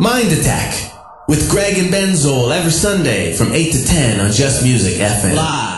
Mind The Tech with Greg and Benzol every Sunday from 8 to 10 on Just Music FM. Live.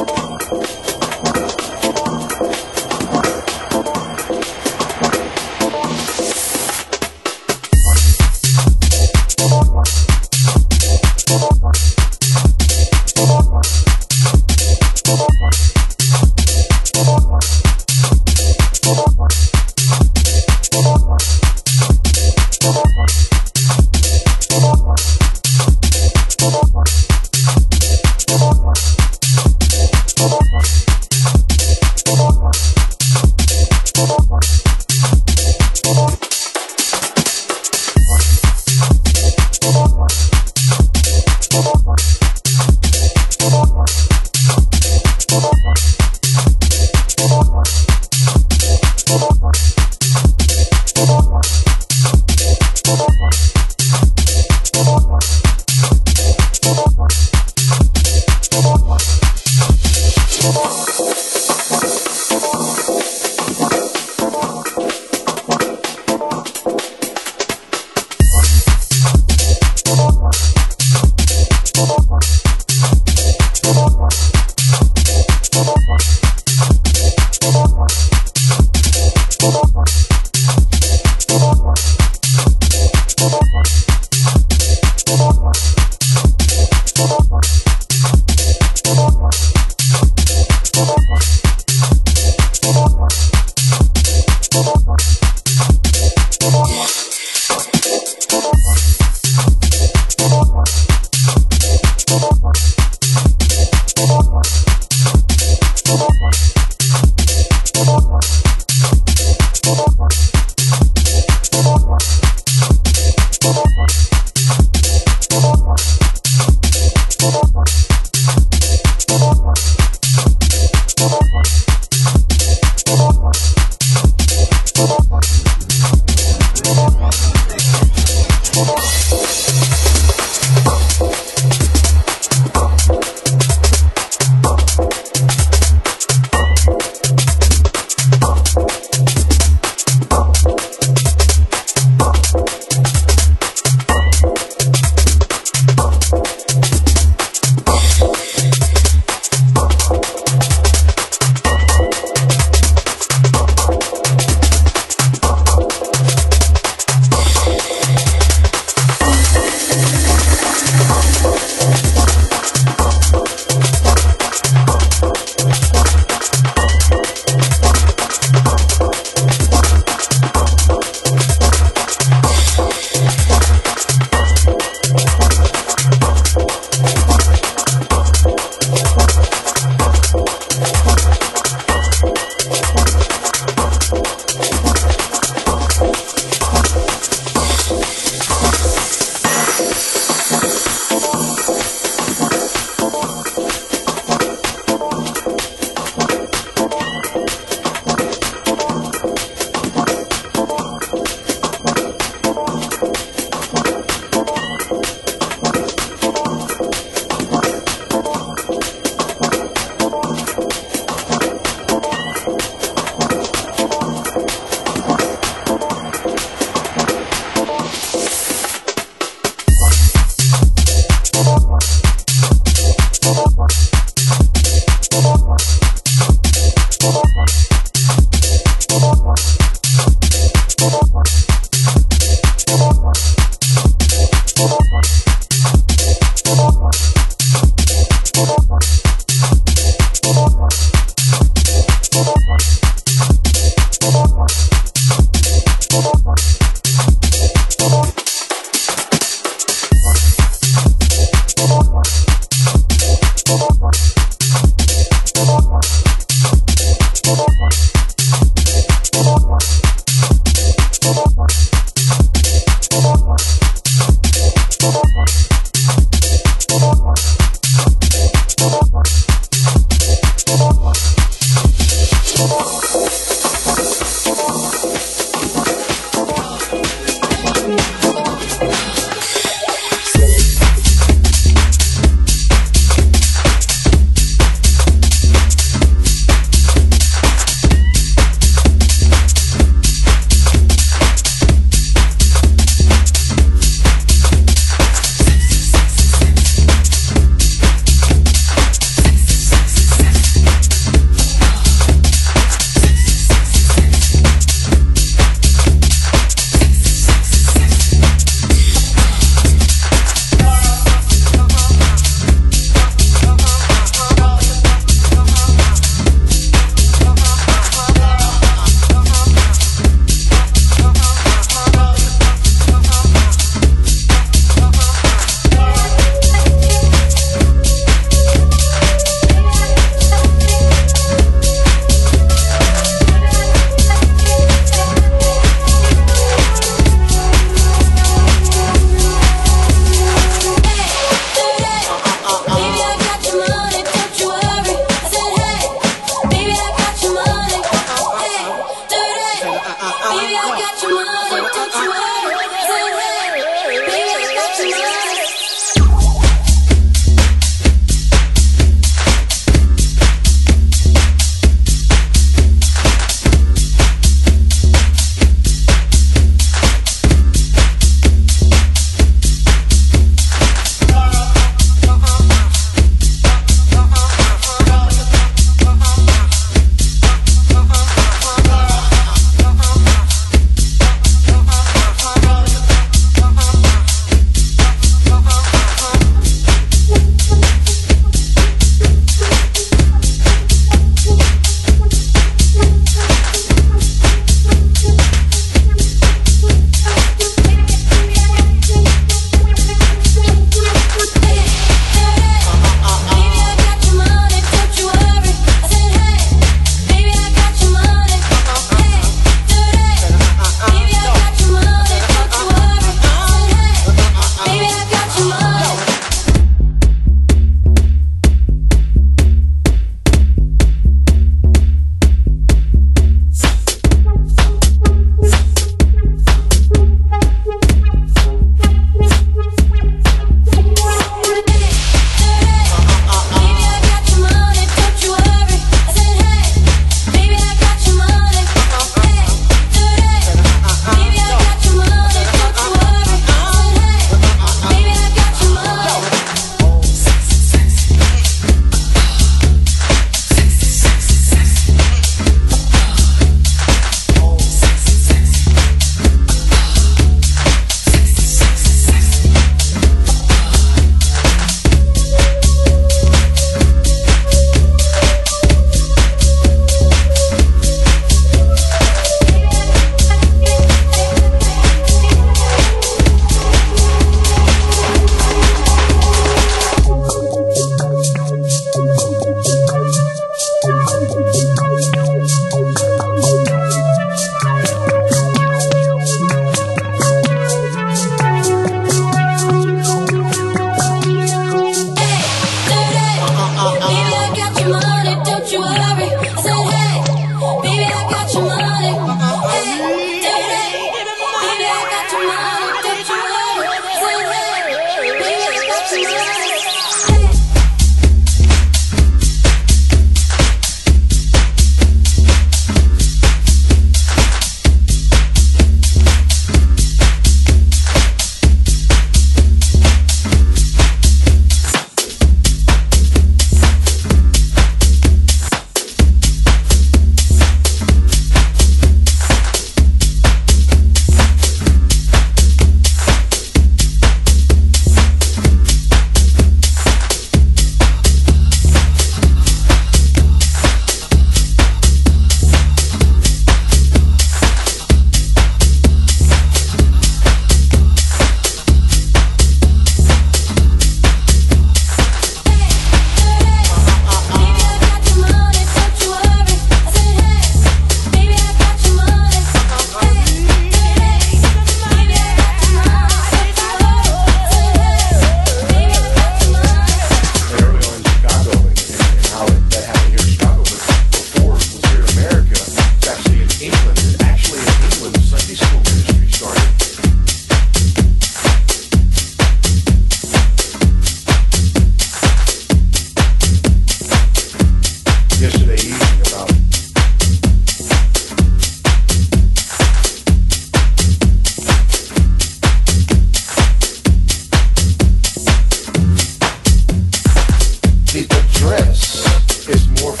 dress is more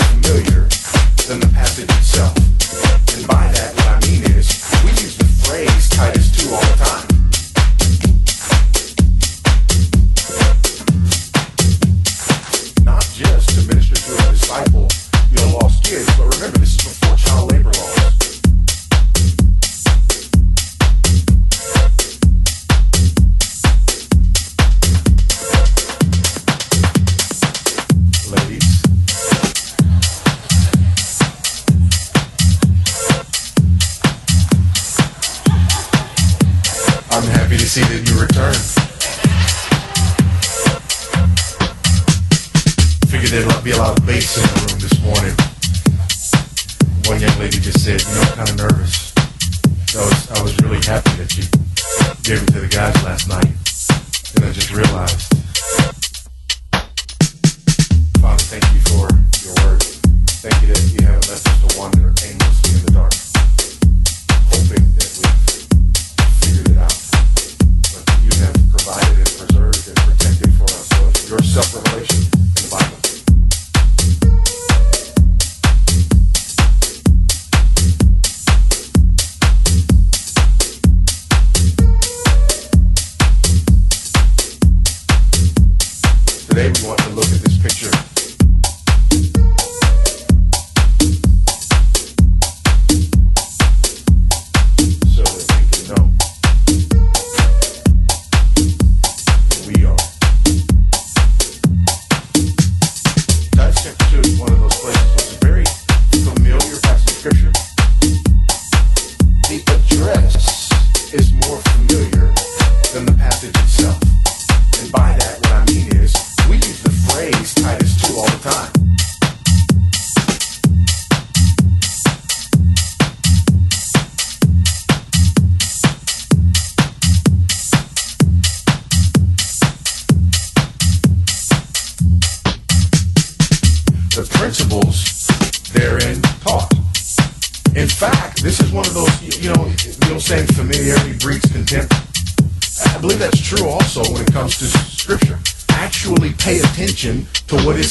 Sunday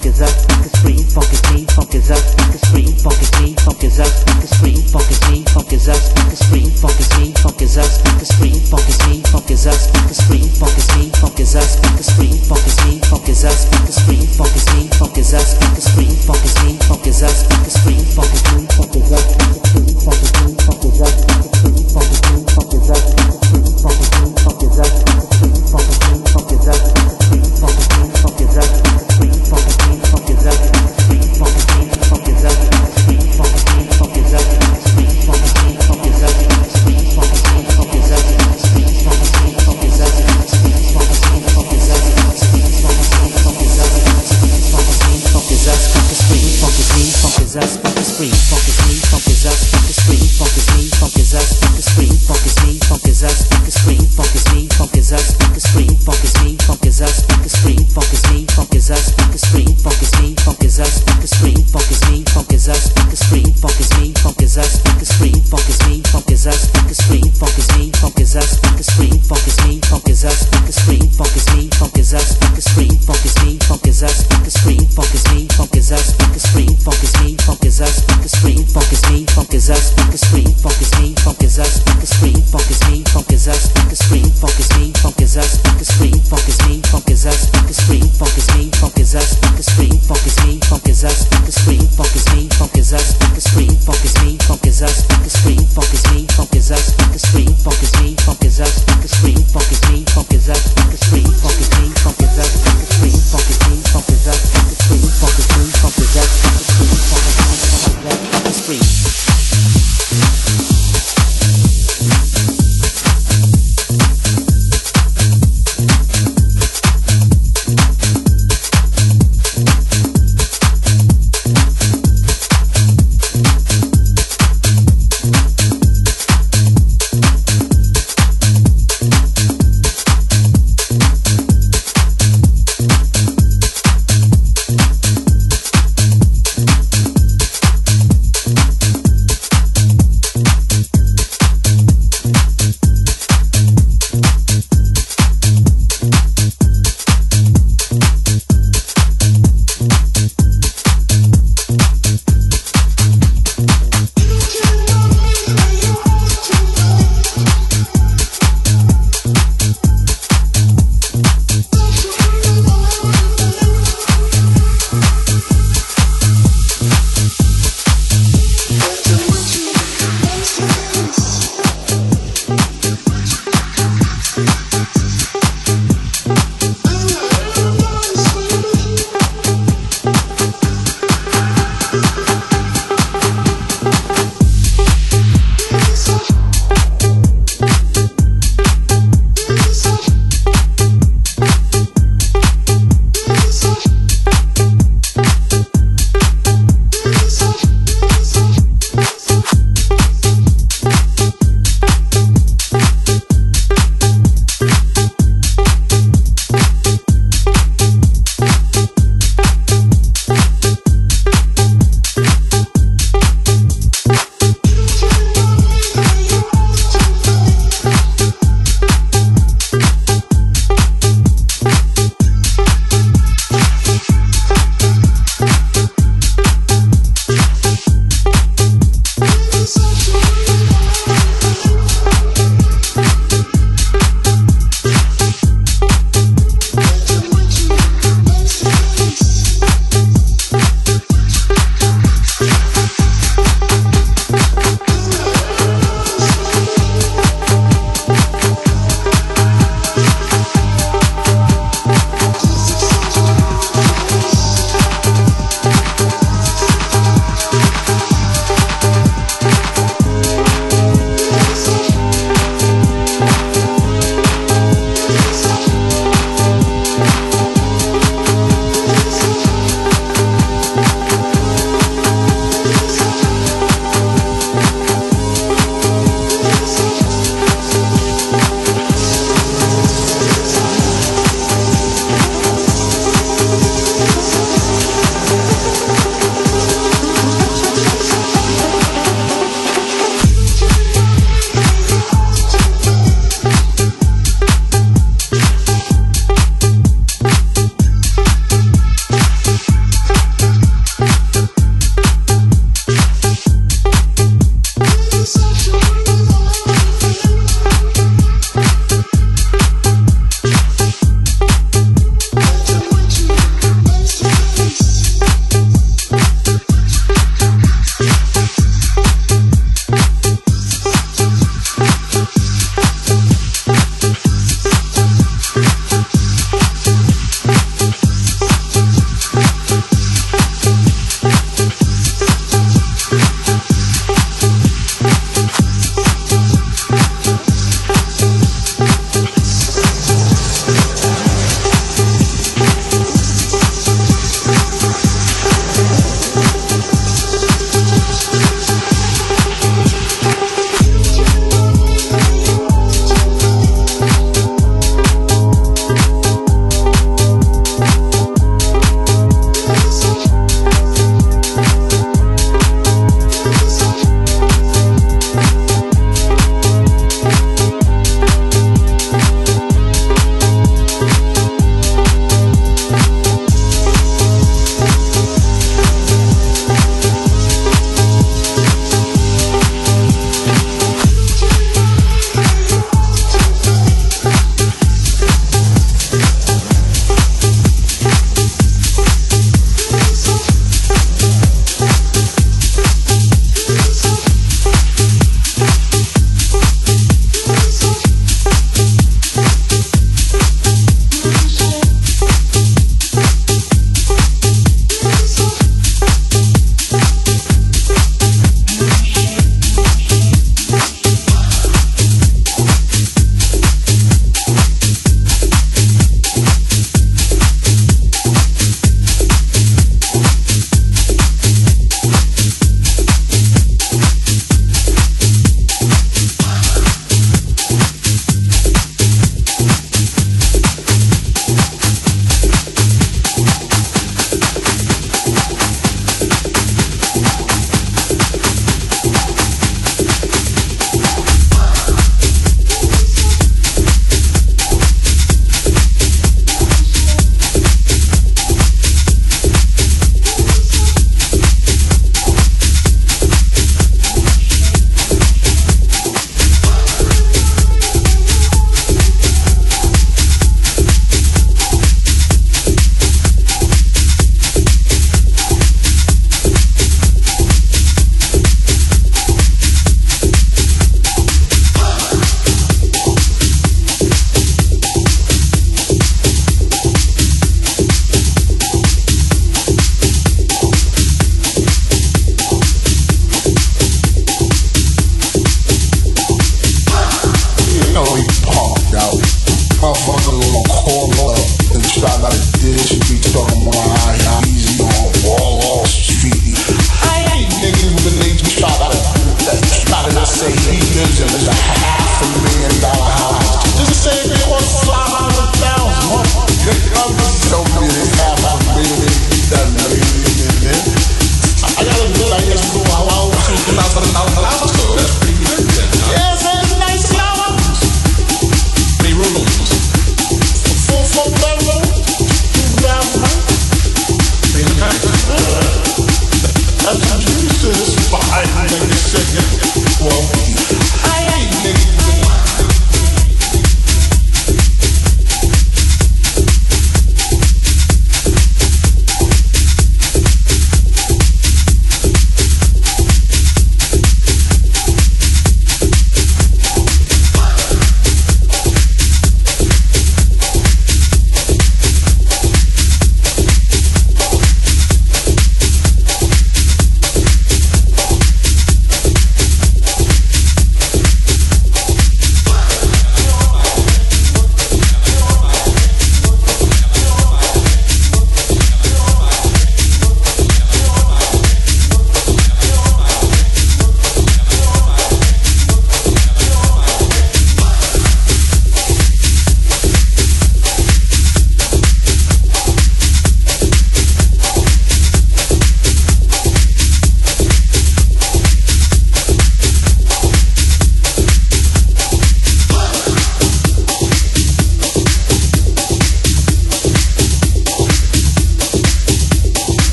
funk is up, funk is free, funk is me, funk is up, funk is free, funk is me, funk is up, funk is free, funk is me, funk is up, funk is free, funk is me, funk is up, funk is free, funk is me, funk is up, funk is free, funk is me, funk is up, funk is free, funk is me, funk is up.